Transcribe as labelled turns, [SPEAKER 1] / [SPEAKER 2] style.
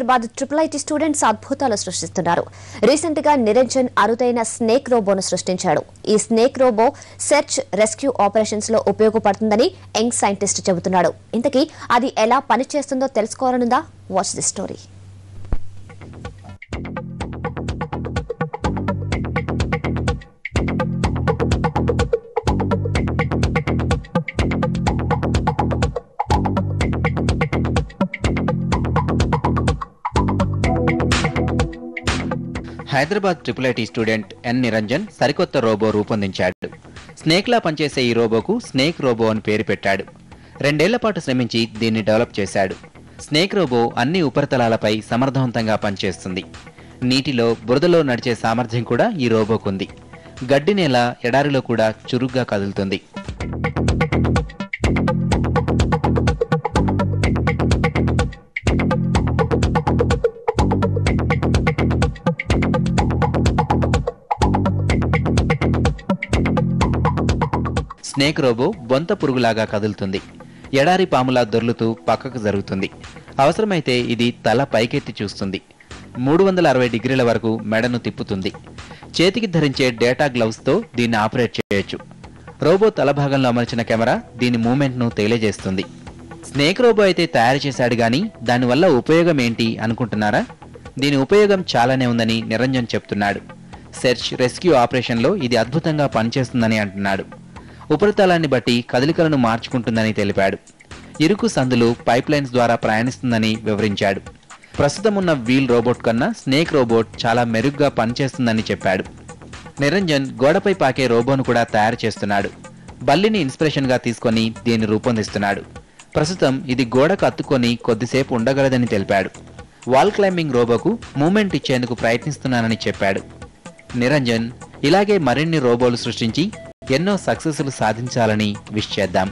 [SPEAKER 1] Hyderabad triple IT students అద్భుతాలు సృష్టిస్తున్నారు. రీసెంట్గా నిరంజన్ అరుదైన స్నేక్ రోబోను సృష్టించాడు. ఈ స్నేక్ రోబో సెర్చ్ రెస్క్యూ ఆపరేషన్స్లో ఉపయోగపడుతుందని యంగ్ సైంటిస్ట్ చెబుతున్నాడు. ఇంతకీ అది ఎలా పనిచేస్తుందో తెలుసుకోవాలనుందా? Watch the story
[SPEAKER 2] Hyderabad triple IT student N Niranjan సరికొత్త రోబో రూపొందించాడు. స్నేక్లా పనిచేసే ఈ రోబోకు స్నేక్ రోబో అని పేరు పెట్టాడు. రెండేళ్ళ పాటు శ్రమించి దీన్ని డెవలప్ చేశాడు. స్నేక్ రోబో అన్ని ఉపరితలాలపై సమర్థవంతంగా పనిచేస్తుంది. నీటిలో బురదలో నడిచే సామర్థ్యం కూడా ఈ రోబోకుంది. గడ్డి నేల ఎడారిలో కూడా చురుగ్గా కదులుతుంది. స్నేక్ రోబో బొంత పురుగులాగా కదులుతుంది. ఎడారి పాములా దొర్లుతూ పక్కకు జరుగుతుంది. అవసరమైతే ఇది తల పైకెత్తి చూస్తుంది. మూడు వందల అరవై డిగ్రీల వరకు మెడను తిప్పుతుంది. చేతికి ధరించే డేటా గ్లౌస్తో దీన్ని ఆపరేట్ చేయొచ్చు. రోబో తల భాగంలో అమర్చిన కెమెరా దీని మూమెంట్ను తెలియజేస్తుంది. స్నేక్ రోబో అయితే తయారు చేశాడు కానీ దానివల్ల ఉపయోగం ఏంటి అనుకుంటున్నారా? దీని ఉపయోగం చాలానే ఉందని నిరంజన్ చెప్తున్నాడు. సెర్చ్ రెస్క్యూ ఆపరేషన్లో ఇది అద్భుతంగా పనిచేస్తుందని అంటున్నాడు. ఉపరితలాన్ని బట్టి కదలికలను మార్చుకుంటుందని తెలిపాడు. ఇరుకు సందులు పైప్ లైన్స్ ద్వారా ప్రయాణిస్తుందని వివరించాడు. ప్రస్తుతం ఉన్న వీల్ రోబోట్ కన్నా స్నేక్ రోబోట్ చాలా మెరుగ్గా పనిచేస్తుందని చెప్పాడు. నిరంజన్ గోడపై పాకే రోబోను కూడా తయారు చేస్తున్నాడు. బల్లిని ఇన్స్పిరేషన్గా తీసుకొని దీన్ని రూపొందిస్తున్నాడు. ప్రస్తుతం ఇది గోడకు అత్తుకొని కొద్దిసేపు ఉండగలదని తెలిపాడు. వాల్ క్లైంబింగ్ రోబోకు మూమెంట్ ఇచ్చేందుకు ప్రయత్నిస్తున్నానని చెప్పాడు. నిరంజన్ ఇలాగే మరిన్ని రోబోలు సృష్టించి ఎన్నో సక్సెస్లు సాధించాలని విష్ చేద్దాం.